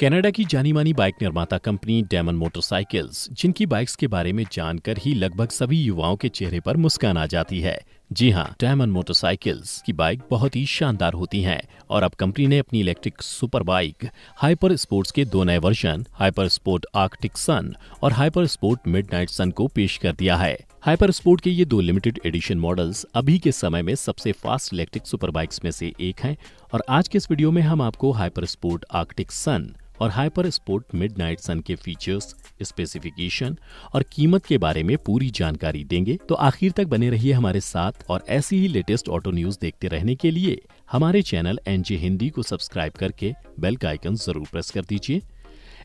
Canada की जानी मानी बाइक निर्माता कंपनी डेमन मोटरसाइकिल्स, जिनकी बाइक्स के बारे में जानकर ही लगभग सभी युवाओं के चेहरे पर मुस्कान आ जाती है। जी हाँ डायमंड मोटरसाइकिल्स की बाइक बहुत ही शानदार होती हैं और अब कंपनी ने अपनी electric super bike hyper sports के दो नए version hyper sport Arctic sun और हाइपर स्पोर्ट मिडनाइट सन को पेश कर दिया है। हाइपर स्पोर्ट के ये दो लिमिटेड एडिशन मॉडल्स अभी के समय में सबसे फास्ट इलेक्ट्रिक सुपर बाइक्स में से एक हैं और आज के इस वीडियो में हम आपको हाइपर स्पोर्ट आर्कटिक सन और हाइपर स्पोर्ट मिडनाइट सन के फीचर्स, स्पेसिफिकेशन और कीमत के बारे में पूरी जानकारी देंगे। तो आखिर तक बने रहिए हमारे साथ और ऐसी ही लेटेस्ट ऑटो न्यूज़ देखते रहने के लिए हमारे चैनल एनजे हिंदी को सब्सक्राइब करके बेल का आइकन ज़रूर प्रेस कर दीजिए।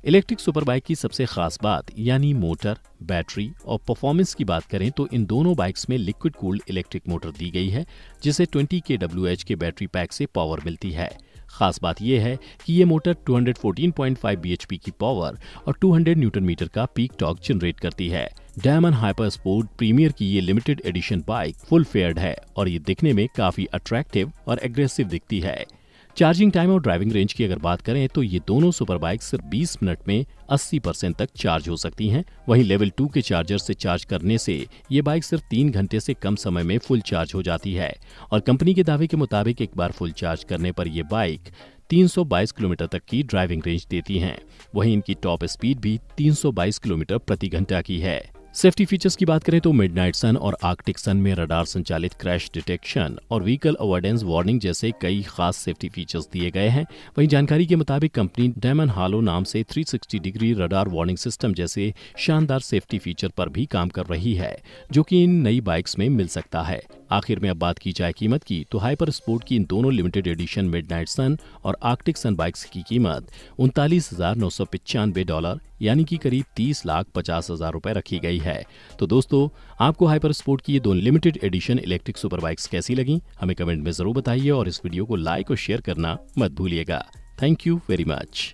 इलेक्ट्रिक सुपर बाइक की सबसे खास बात, यानी मोटर, बैटरी और परफॉर्मेंस की बात करें तो इन दोनों बाइक्स में लिक्विड कूल्ड इलेक्ट्रिक मोटर दी गई है, जिसे 20 के डब्ल्यू के बैटरी पैक से पावर मिलती है। खास बात यह है कि ये मोटर 214.5 bhp की पावर और 200 न्यूटन मीटर का पीक टॉक जनरेट करती है। डायमंड हाइपर स्पोर्ट प्रीमियर की ये limited edition bike full faired है और ये दिखने में काफ़ी अट्रैक्टिव और एग्रेसिव दिखती है। चार्जिंग टाइम और ड्राइविंग रेंज की अगर बात करें तो ये दोनों सुपर बाइक सिर्फ़ 20 मिनट में 80 परसेंट तक चार्ज हो सकती हैं। वहीं लेवल टू के चार्जर से चार्ज करने से ये बाइक सिर्फ़ तीन घंटे से कम समय में फुल चार्ज हो जाती है। और कंपनी के दावे के मुताबिक एक बार फुल चार्ज करने पर यह बाइक 322 किलोमीटर तक की ड्राइविंग रेंज देती हैं। वहीं इनकी टॉप स्पीड भी 322 किलोमीटर प्रति घंटा की है। सेफ्टी फीचर्स की बात करें तो मिडनाइट सन और आर्कटिक सन में रडार संचालित क्रैश डिटेक्शन और व्हीकल अवॉर्डेंस वार्निंग जैसे कई खास सेफ्टी फीचर्स दिए गए हैं। वहीं जानकारी के मुताबिक कंपनी डायमंड हालो नाम से 360 डिग्री रडार वार्निंग सिस्टम जैसे शानदार सेफ्टी फीचर पर भी काम कर रही है, जो कि इन नई बाइक्स में मिल सकता है। आखिर में अब बात की जाए कीमत की तो हाइपर स्पोर्ट की इन दोनों लिमिटेड एडिशन मिडनाइट सन और आर्कटिक सन बाइक्स की कीमत उनतालीस डॉलर यानी कि करीब तीस लाख पचास हज़ार रुपए रखी गई है। तो दोस्तों, आपको हाइपर स्पोर्ट की ये दो limited edition electric super bikes कैसी लगी, हमें कमेंट में ज़रूर बताइए और इस वीडियो को लाइक और शेयर करना मत भूलिएगा। Thank you very much